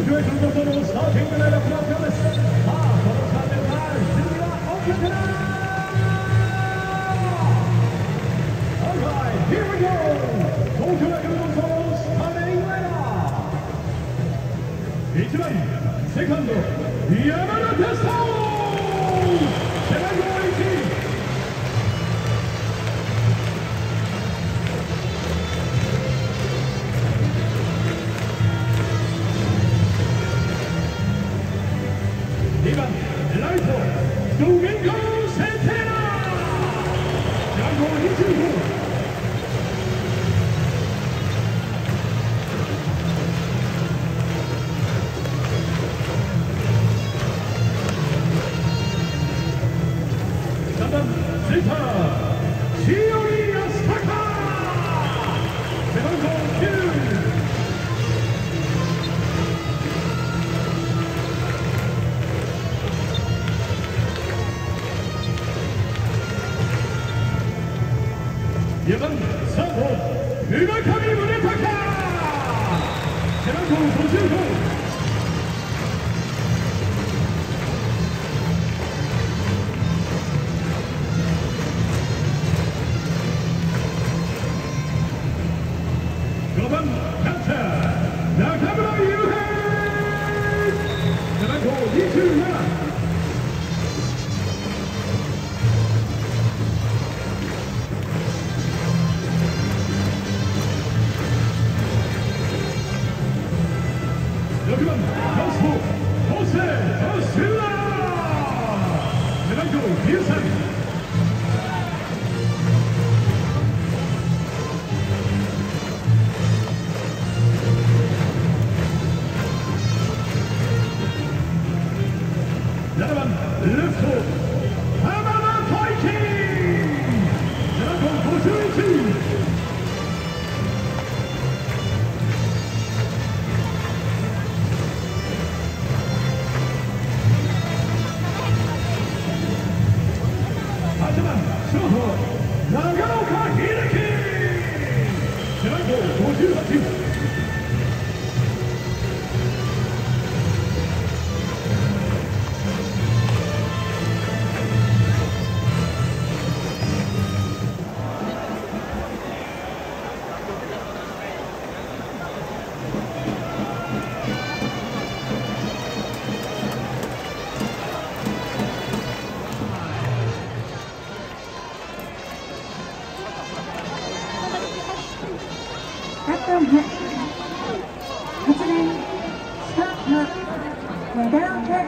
1番セカンド山田哲人2番ライトドミンゴ・センテナ背番号25 3番センター千織4番サード村上宗隆!背番号55 5番キャッチャー中村悠番号58 8年スタート長岡